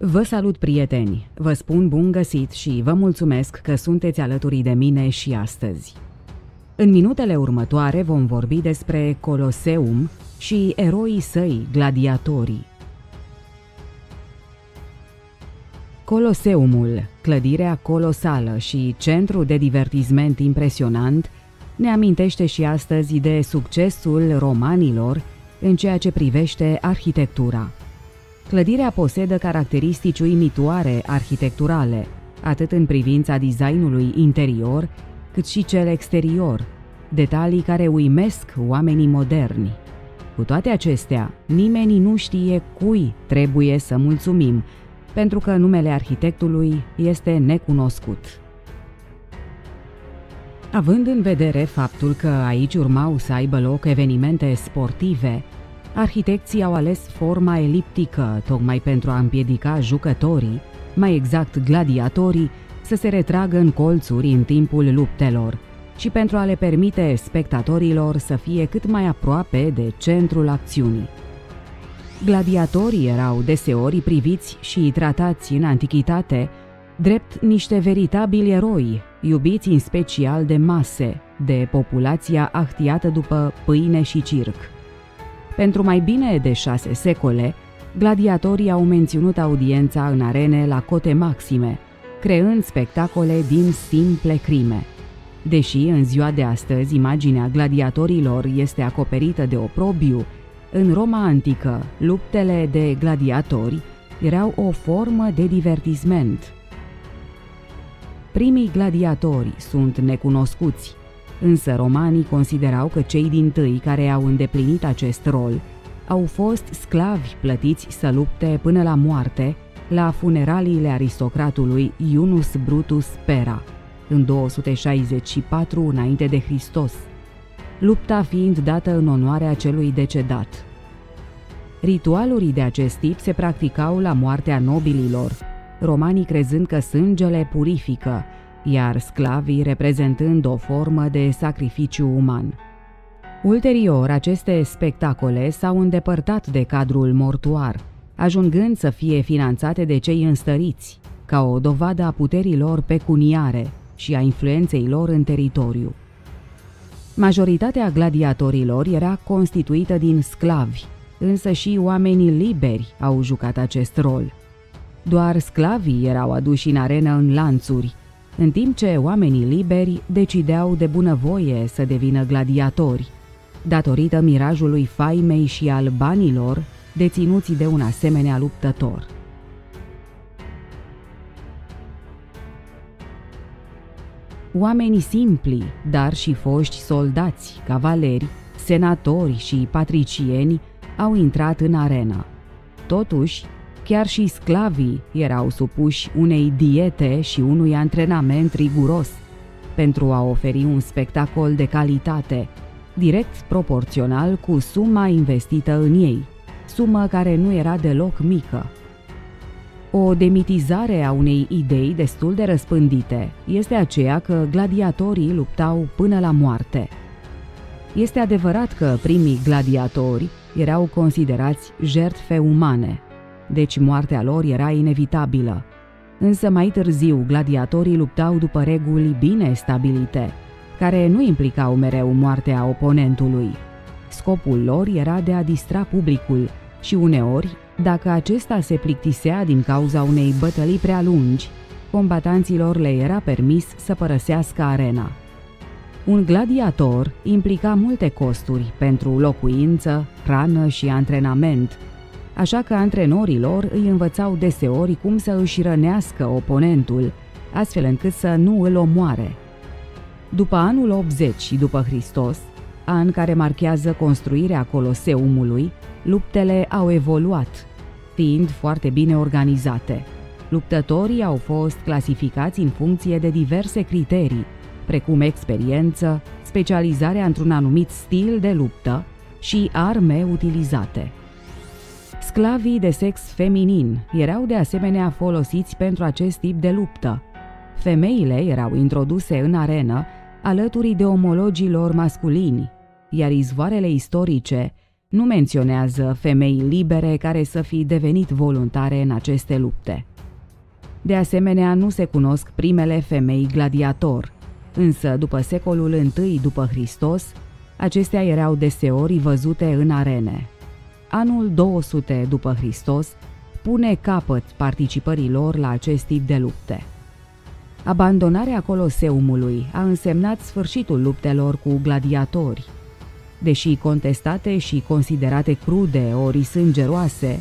Vă salut, prieteni! Vă spun bun găsit și vă mulțumesc că sunteți alături de mine și astăzi. În minutele următoare vom vorbi despre Coloseum și eroii săi, gladiatorii. Coloseumul, clădirea colosală și centru de divertisment impresionant, ne amintește și astăzi de succesul romanilor în ceea ce privește arhitectura. Clădirea posedă caracteristici uimitoare arhitecturale, atât în privința designului interior, cât și cel exterior, detalii care uimesc oamenii moderni. Cu toate acestea, nimeni nu știe cui trebuie să mulțumim, pentru că numele arhitectului este necunoscut. Având în vedere faptul că aici urmau să aibă loc evenimente sportive, arhitecții au ales forma eliptică tocmai pentru a împiedica jucătorii, mai exact gladiatorii, să se retragă în colțuri în timpul luptelor și pentru a le permite spectatorilor să fie cât mai aproape de centrul acțiunii. Gladiatorii erau deseori priviți și tratați în antichitate drept niște veritabili eroi, iubiți în special de mase, de populația ahtiată după pâine și circ. Pentru mai bine de șase secole, gladiatorii au menținut audiența în arene la cote maxime, creând spectacole din simple crime. Deși în ziua de astăzi imaginea gladiatorilor este acoperită de oprobiu, în Roma antică, luptele de gladiatori erau o formă de divertisment. Primii gladiatori sunt necunoscuți, însă romanii considerau că cei din tâi care au îndeplinit acest rol au fost sclavi plătiți să lupte până la moarte la funeraliile aristocratului Iunus Brutus Pera, în 264 înainte de Hristos, lupta fiind dată în onoarea celui decedat. Ritualuri de acest tip se practicau la moartea nobililor, romanii crezând că sângele purifică, iar sclavii reprezentând o formă de sacrificiu uman. Ulterior, aceste spectacole s-au îndepărtat de cadrul mortuar, ajungând să fie finanțate de cei înstăriți, ca o dovadă a puterilor pecuniare și a influenței lor în teritoriu. Majoritatea gladiatorilor era constituită din sclavi, însă și oamenii liberi au jucat acest rol. Doar sclavii erau aduși în arenă în lanțuri, în timp ce oamenii liberi decideau de bunăvoie să devină gladiatori, datorită mirajului faimei și al banilor deținuți de un asemenea luptător. Oamenii simpli, dar și foști soldați, cavaleri, senatori și patricieni au intrat în arenă. Totuși, chiar și sclavii erau supuși unei diete și unui antrenament riguros pentru a oferi un spectacol de calitate, direct proporțional cu suma investită în ei, sumă care nu era deloc mică. O demitizare a unei idei destul de răspândite este aceea că gladiatorii luptau până la moarte. Este adevărat că primii gladiatori erau considerați jertfe umane, deci moartea lor era inevitabilă. Însă mai târziu gladiatorii luptau după reguli bine stabilite, care nu implicau mereu moartea oponentului. Scopul lor era de a distra publicul și uneori, dacă acesta se plictisea din cauza unei bătălii prea lungi, combatanților le era permis să părăsească arena. Un gladiator implica multe costuri pentru locuință, hrană și antrenament, așa că antrenorilor îi învățau deseori cum să își rănească oponentul, astfel încât să nu îl omoare. După anul 80 după Hristos, an care marchează construirea Coloseumului, luptele au evoluat, fiind foarte bine organizate. Luptătorii au fost clasificați în funcție de diverse criterii, precum experiență, specializarea într-un anumit stil de luptă și arme utilizate. Sclavii de sex feminin erau de asemenea folosiți pentru acest tip de luptă. Femeile erau introduse în arenă alături de omologii lor masculini, iar izvoarele istorice nu menționează femei libere care să fi devenit voluntare în aceste lupte. De asemenea, nu se cunosc primele femei gladiator, însă după secolul I după Hristos, acestea erau deseori văzute în arene. Anul 200 după Hristos pune capăt participării lor la acest tip de lupte. Abandonarea Coloseumului a însemnat sfârșitul luptelor cu gladiatori. Deși contestate și considerate crude ori sângeroase,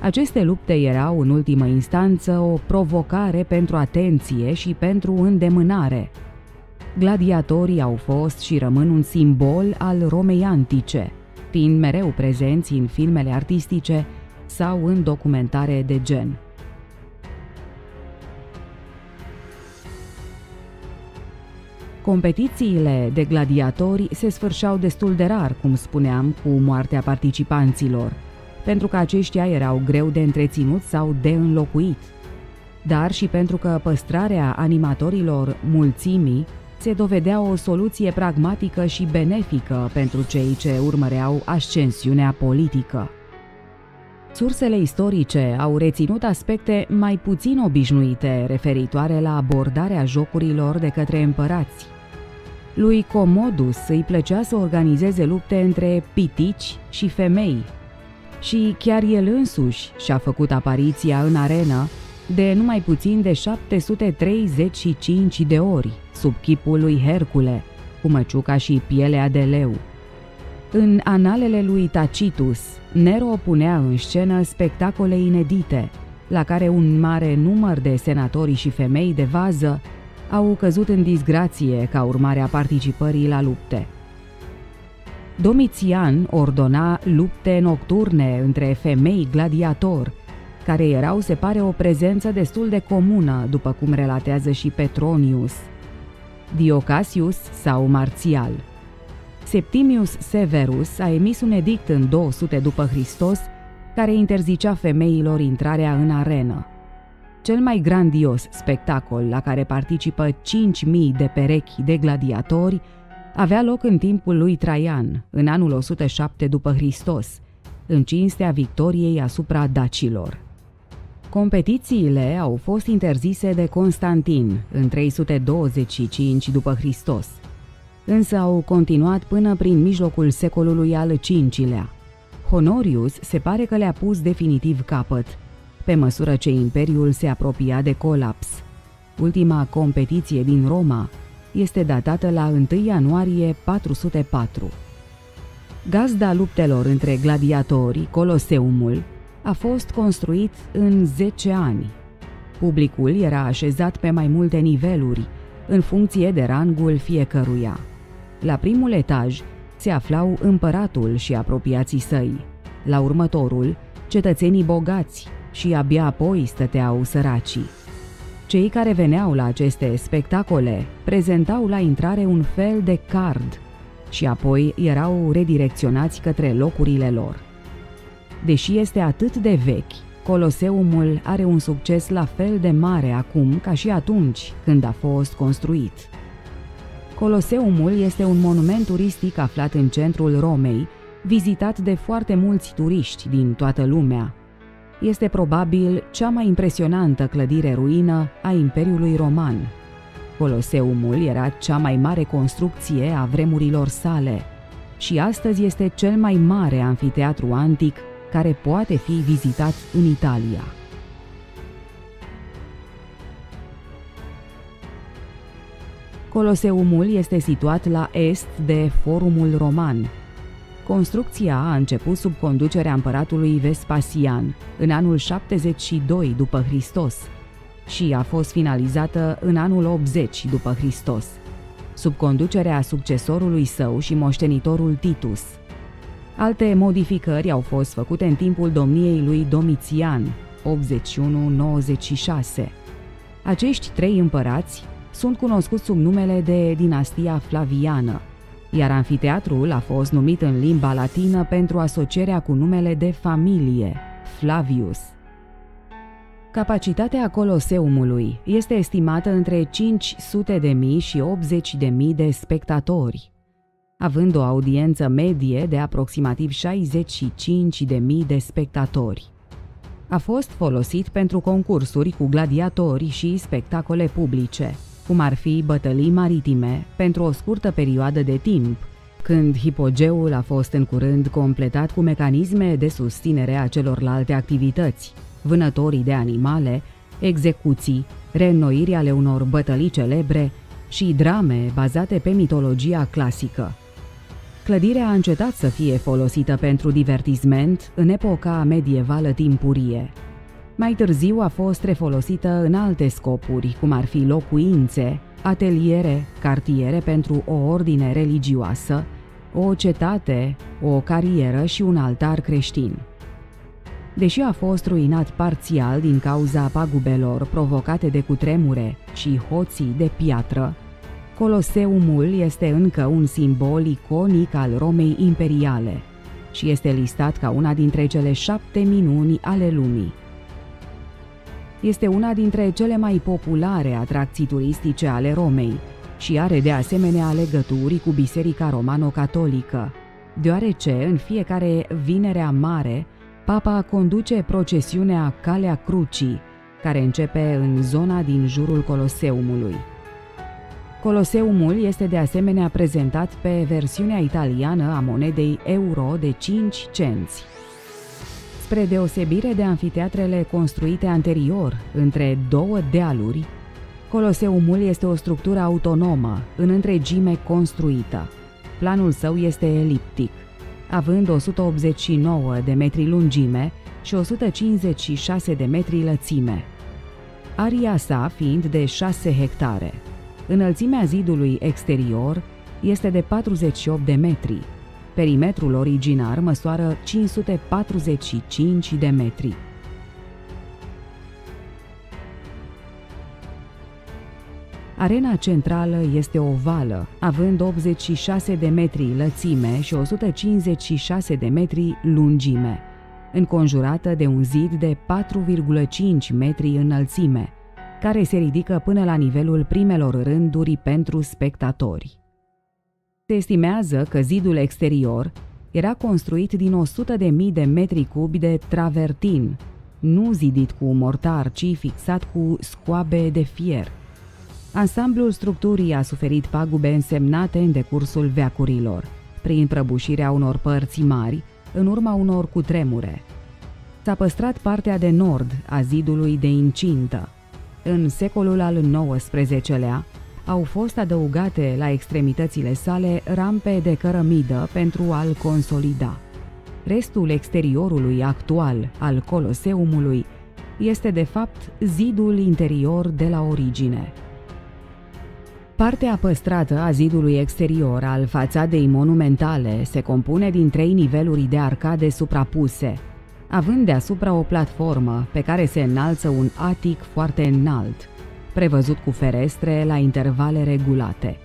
aceste lupte erau, în ultimă instanță, o provocare pentru atenție și pentru îndemânare. Gladiatorii au fost și rămân un simbol al Romei antice, fiind mereu prezenți în filmele artistice sau în documentare de gen. Competițiile de gladiatori se sfârșeau destul de rar, cum spuneam, cu moartea participanților, pentru că aceștia erau greu de întreținut sau de înlocuit, dar și pentru că păstrarea animatorilor mulțimii se dovedea o soluție pragmatică și benefică pentru cei ce urmăreau ascensiunea politică. Sursele istorice au reținut aspecte mai puțin obișnuite referitoare la abordarea jocurilor de către împărați. Lui Comodus îi plăcea să organizeze lupte între pitici și femei și chiar el însuși și-a făcut apariția în arenă de numai puțin de 735 de ori sub chipul lui Hercule, cu măciuca și pielea de leu. În analele lui Tacitus, Nero punea în scenă spectacole inedite, la care un mare număr de senatori și femei de vază au căzut în disgrație ca urmare a participării la lupte. Domitian ordona lupte nocturne între femei gladiator, care erau, se pare, o prezență destul de comună, după cum relatează și Petronius. Diocasius sau Marțial – Septimius Severus a emis un edict în 200 după Hristos care interzicea femeilor intrarea în arenă. Cel mai grandios spectacol la care participă 5.000 de perechi de gladiatori avea loc în timpul lui Traian, în anul 107 după Hristos, în cinstea victoriei asupra dacilor. Competițiile au fost interzise de Constantin în 325 după Hristos – însă au continuat până prin mijlocul secolului al V-lea. Honorius se pare că le-a pus definitiv capăt, pe măsură ce imperiul se apropia de colaps. Ultima competiție din Roma este datată la 1 ianuarie 404. Gazda luptelor între gladiatori, Coloseumul, a fost construit în 10 ani. Publicul era așezat pe mai multe niveluri, în funcție de rangul fiecăruia. La primul etaj se aflau împăratul și apropiații săi. La următorul, cetățenii bogați și abia apoi stăteau săracii. Cei care veneau la aceste spectacole prezentau la intrare un fel de card și apoi erau redirecționați către locurile lor. Deși este atât de vechi, Coloseumul are un succes la fel de mare acum ca și atunci când a fost construit. Coloseumul este un monument turistic aflat în centrul Romei, vizitat de foarte mulți turiști din toată lumea. Este probabil cea mai impresionantă clădire ruină a Imperiului Roman. Coloseumul era cea mai mare construcție a vremurilor sale și astăzi este cel mai mare anfiteatru antic care poate fi vizitat în Italia. Coloseumul este situat la est de Forumul Roman. Construcția a început sub conducerea împăratului Vespasian în anul 72 după Hristos și a fost finalizată în anul 80 după Hristos, sub conducerea succesorului său și moștenitorul Titus. Alte modificări au fost făcute în timpul domniei lui Domitian, 81-96. Acești trei împărați sunt cunoscuți sub numele de dinastia Flaviană, iar anfiteatrul a fost numit în limba latină pentru asocierea cu numele de familie, Flavius. Capacitatea Coloseumului este estimată între 500 de mii și 80 de mii de spectatori. Având o audiență medie de aproximativ 65.000 de spectatori. A fost folosit pentru concursuri cu gladiatori și spectacole publice, cum ar fi bătălii maritime, pentru o scurtă perioadă de timp, când hipogeul a fost în curând completat cu mecanisme de susținere a celorlalte activități, vânătorii de animale, execuții, reînnoiri ale unor bătălii celebre și drame bazate pe mitologia clasică. Clădirea a încetat să fie folosită pentru divertisment în epoca medievală timpurie. Mai târziu a fost refolosită în alte scopuri, cum ar fi locuințe, ateliere, cartiere pentru o ordine religioasă, o cetate, o carieră și un altar creștin. Deși a fost ruinat parțial din cauza pagubelor provocate de cutremure și hoții de piatră, Coloseumul este încă un simbol iconic al Romei imperiale și este listat ca una dintre cele șapte minuni ale lumii. Este una dintre cele mai populare atracții turistice ale Romei și are de asemenea legături cu Biserica Romano-Catolică, deoarece în fiecare vinerea mare Papa conduce procesiunea Calea Crucii, care începe în zona din jurul Coloseumului. Coloseumul este de asemenea prezentat pe versiunea italiană a monedei euro de 5 cenți. Spre deosebire de anfiteatrele construite anterior, între două dealuri, Coloseumul este o structură autonomă, în întregime construită. Planul său este eliptic, având 189 de metri lungime și 156 de metri lățime. Aria sa fiind de 6 hectare. Înălțimea zidului exterior este de 48 de metri. Perimetrul originar măsoară 545 de metri. Arena centrală este ovală, având 86 de metri lățime și 156 de metri lungime, înconjurată de un zid de 4,5 metri înălțime, care se ridică până la nivelul primelor rânduri pentru spectatori. Se estimează că zidul exterior era construit din 100 de mii de metri cubi de travertin, nu zidit cu mortar, ci fixat cu scoabe de fier. Ansamblul structurii a suferit pagube însemnate în decursul veacurilor, prin prăbușirea unor părți mari, în urma unor cutremure. S-a păstrat partea de nord a zidului de incintă, în secolul al XIX-lea, au fost adăugate la extremitățile sale rampe de cărămidă pentru a-l consolida. Restul exteriorului actual al Coloseumului este de fapt zidul interior de la origine. Partea păstrată a zidului exterior al fațadei monumentale se compune din trei niveluri de arcade suprapuse, având deasupra o platformă pe care se înalță un atic foarte înalt, prevăzut cu ferestre la intervale regulate.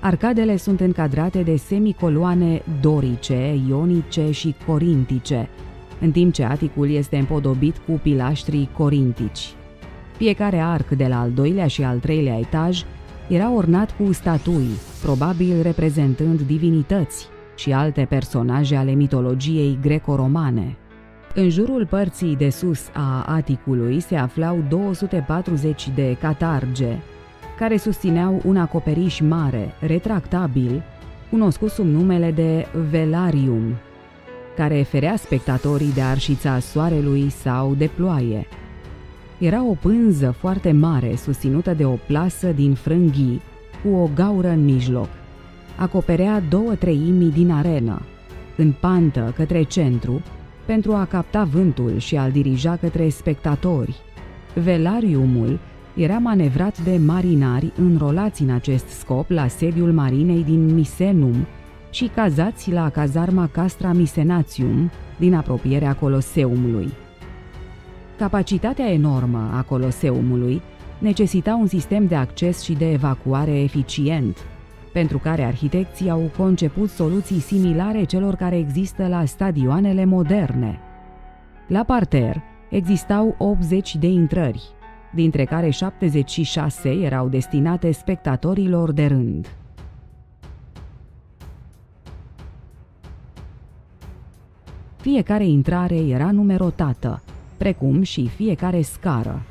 Arcadele sunt încadrate de semicoloane dorice, ionice și corintice, în timp ce aticul este împodobit cu pilaștri corintici. Fiecare arc de la al doilea și al treilea etaj era ornat cu statui, probabil reprezentând divinități și alte personaje ale mitologiei greco-romane. În jurul părții de sus a aticului se aflau 240 de catarge, care susțineau un acoperiș mare, retractabil, cunoscut sub numele de velarium, care ferea spectatorii de arșița soarelui sau de ploaie. Era o pânză foarte mare, susținută de o plasă din frânghii, cu o gaură în mijloc. Acoperea două treimi din arenă. În pantă, către centru, pentru a capta vântul și a-l dirija către spectatori. Velariumul era manevrat de marinari înrolați în acest scop la sediul marinei din Misenum și cazați la cazarma Castra Misenatium din apropierea Coloseumului. Capacitatea enormă a Coloseumului necesita un sistem de acces și de evacuare eficient, pentru care arhitecții au conceput soluții similare celor care există la stadioanele moderne. La parter existau 80 de intrări, dintre care 76 erau destinate spectatorilor de rând. Fiecare intrare era numerotată, precum și fiecare scară.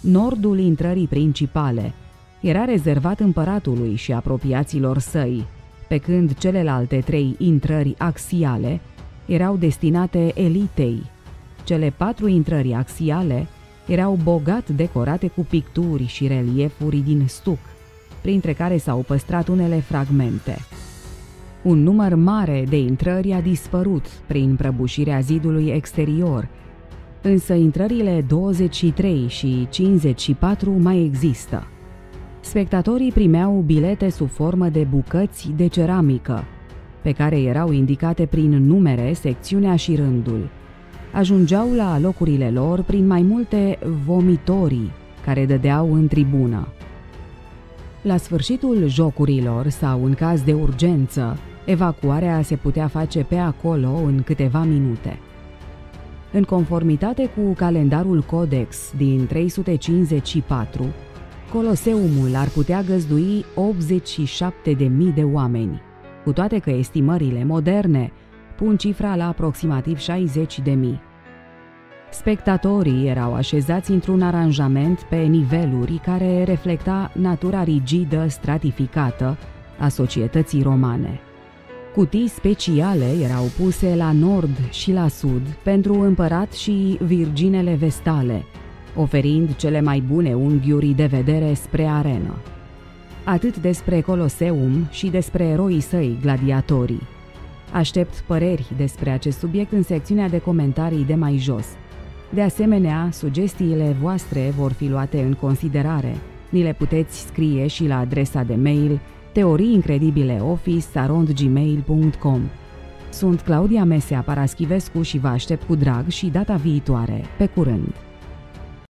Nordul intrării principale – era rezervat împăratului și apropiaților săi, pe când celelalte trei intrări axiale erau destinate elitei. Cele patru intrări axiale erau bogat decorate cu picturi și reliefuri din stuc, printre care s-au păstrat unele fragmente. Un număr mare de intrări a dispărut prin prăbușirea zidului exterior, însă intrările 23 și 54 mai există. Spectatorii primeau bilete sub formă de bucăți de ceramică, pe care erau indicate prin numere, secțiunea și rândul. Ajungeau la locurile lor prin mai multe vomitorii care dădeau în tribună. La sfârșitul jocurilor sau în caz de urgență, evacuarea se putea face pe acolo în câteva minute. În conformitate cu calendarul Codex din 354, Coloseumul ar putea găzdui 87.000 de oameni, cu toate că estimările moderne pun cifra la aproximativ 60.000. Spectatorii erau așezați într-un aranjament pe niveluri care reflecta natura rigidă, stratificată a societății romane. Cutii speciale erau puse la nord și la sud pentru împărat și virginele vestale, oferind cele mai bune unghiuri de vedere spre arenă. Atât despre Coloseum și despre eroii săi, gladiatorii. Aștept păreri despre acest subiect în secțiunea de comentarii de mai jos. De asemenea, sugestiile voastre vor fi luate în considerare. Ni le puteți scrie și la adresa de mail teoriincredibileoffice.gmail.com Sunt Claudia Mesea Paraschivescu și vă aștept cu drag și data viitoare. Pe curând!